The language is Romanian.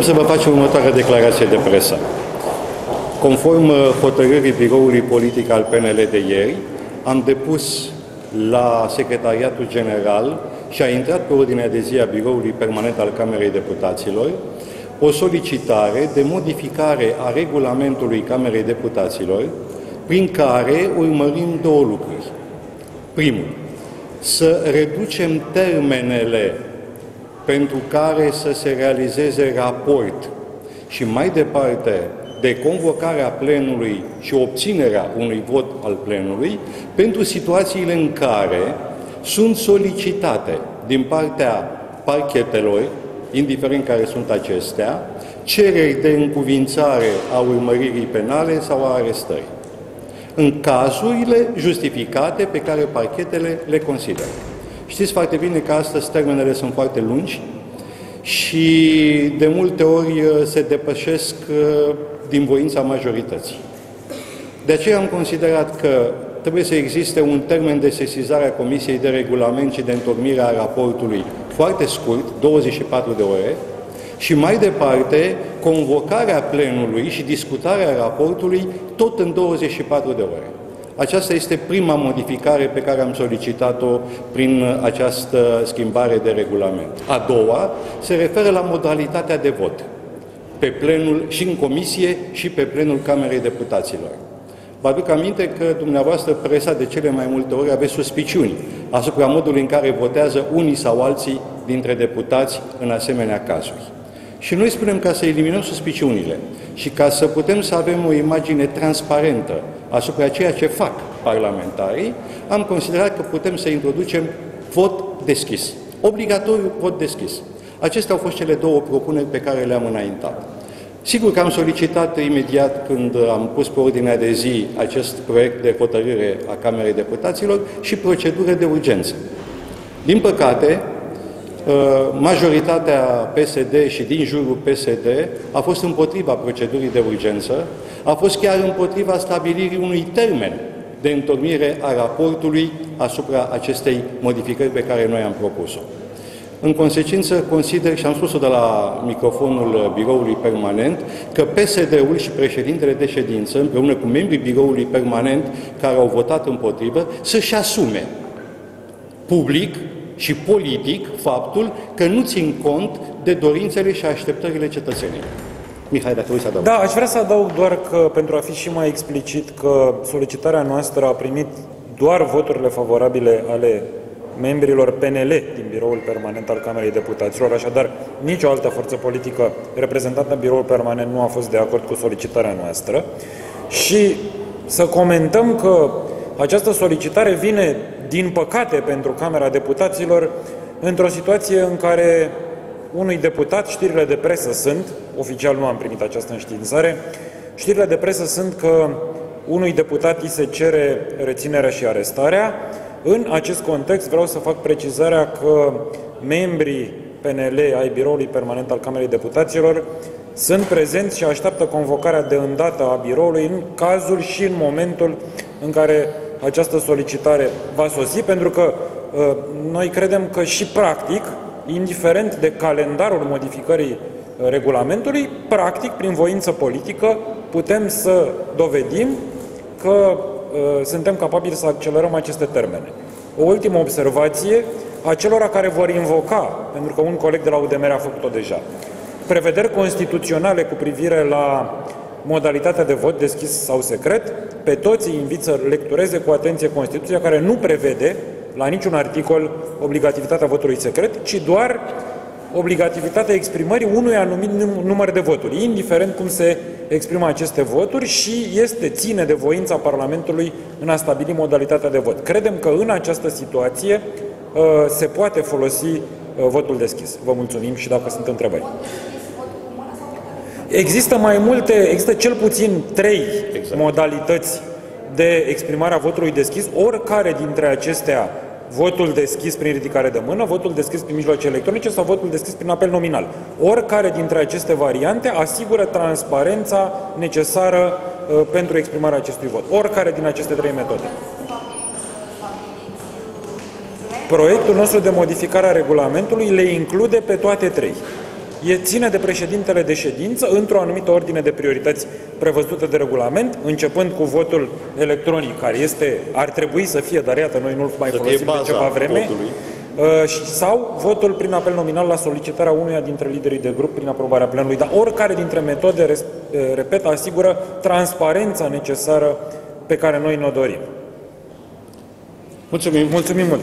Să vă facem următoarea declarație de presă. Conform uh, hotărârii Biroului Politic al PNL de ieri, am depus la Secretariatul General și a intrat pe ordinea de zi a Biroului Permanent al Camerei Deputaților o solicitare de modificare a regulamentului Camerei Deputaților, prin care urmărim două lucruri. Primul, să reducem termenele pentru care să se realizeze raport și mai departe de convocarea plenului și obținerea unui vot al plenului pentru situațiile în care sunt solicitate din partea parchetelor, indiferent care sunt acestea, cereri de încuvințare a urmăririi penale sau a arestării, în cazurile justificate pe care parchetele le consideră. Știți foarte bine că astăzi termenele sunt foarte lungi și de multe ori uh, se depășesc uh, din voința majorității. De aceea am considerat că trebuie să existe un termen de sesizare a Comisiei de Regulament și de întocmire a raportului foarte scurt, 24 de ore, și mai departe convocarea plenului și discutarea raportului tot în 24 de ore. Aceasta este prima modificare pe care am solicitat-o prin această schimbare de regulament. A doua se referă la modalitatea de vot pe plenul și în comisie și pe plenul Camerei Deputaților. Vă aduc aminte că dumneavoastră presa de cele mai multe ori aveți suspiciuni asupra modului în care votează unii sau alții dintre deputați în asemenea cazuri. Și noi spunem ca să eliminăm suspiciunile și ca să putem să avem o imagine transparentă asupra ceea ce fac parlamentarii, am considerat că putem să introducem vot deschis. Obligatoriu vot deschis. Acestea au fost cele două propuneri pe care le-am înaintat. Sigur că am solicitat imediat când am pus pe ordinea de zi acest proiect de hotărâre a Camerei Deputaților și procedură de urgență. Din păcate, uh, majoritatea PSD și din jurul PSD a fost împotriva procedurii de urgență, a fost chiar împotriva stabilirii unui termen de întocmire a raportului asupra acestei modificări pe care noi am propus-o. În consecință, consider, și am spus-o de la microfonul biroului permanent, că PSD-ul și președintele de ședință, împreună cu membrii biroului permanent care au votat împotrivă, să-și asume public și politic faptul că nu țin cont de dorințele și așteptările cetățenilor. Mihai, dacă vrei să adaug. Da, aș vrea să adaug doar că, pentru a fi și mai explicit, că solicitarea noastră a primit doar voturile favorabile ale membrilor PNL din biroul permanent al Camerei Deputaților, așadar nicio altă forță politică reprezentată în biroul permanent nu a fost de acord cu solicitarea noastră și să comentăm că această solicitare vine, din păcate, pentru Camera Deputaților într-o situație în care unui deputat, știrile de presă sunt, oficial nu am primit această înștiințare, știrile de presă sunt că unui deputat îi se cere reținerea și arestarea, în acest context vreau să fac precizarea că membrii PNL ai Biroului Permanent al Camerei Deputaților sunt prezenți și așteaptă convocarea de îndată a biroului în cazul și în momentul în care această solicitare va sosi, pentru că uh, noi credem că și practic, indiferent de calendarul modificării uh, regulamentului, practic, prin voință politică, putem să dovedim că Uh, suntem capabili să accelerăm aceste termene. O ultimă observație a celor care vor invoca, pentru că un coleg de la UDMR a făcut-o deja, prevederi constituționale cu privire la modalitatea de vot deschis sau secret, pe toți îi invit să lectureze cu atenție Constituția, care nu prevede la niciun articol obligativitatea votului secret, ci doar obligativitatea exprimării unui anumit număr de voturi, indiferent cum se exprimă aceste voturi și este ține de voința Parlamentului în a stabili modalitatea de vot. Credem că în această situație uh, se poate folosi uh, votul deschis. Vă mulțumim și dacă sunt întrebări. Există mai multe, există cel puțin trei exact. modalități de exprimare a votului deschis, oricare dintre acestea votul deschis prin ridicare de mână, votul deschis prin mijloace electronice sau votul deschis prin apel nominal. Oricare dintre aceste variante asigură transparența necesară uh, pentru exprimarea acestui vot. Oricare din aceste trei metode. Proiectul nostru de modificare a regulamentului le include pe toate trei. E ține de președintele de ședință într-o anumită ordine de priorități prevăzută de regulament, începând cu votul electronic, care este, ar trebui să fie, dar iată, noi nu-l mai Să fie folosim de baza ceva vreme, votului. Uh, și- sau votul prin apel nominal la solicitarea unuia dintre liderii de grup prin aprobarea plenului. Dar oricare dintre metode, res- uh, repet, asigură transparența necesară pe care noi ne-o dorim. Mulțumim! Mulțumim mult!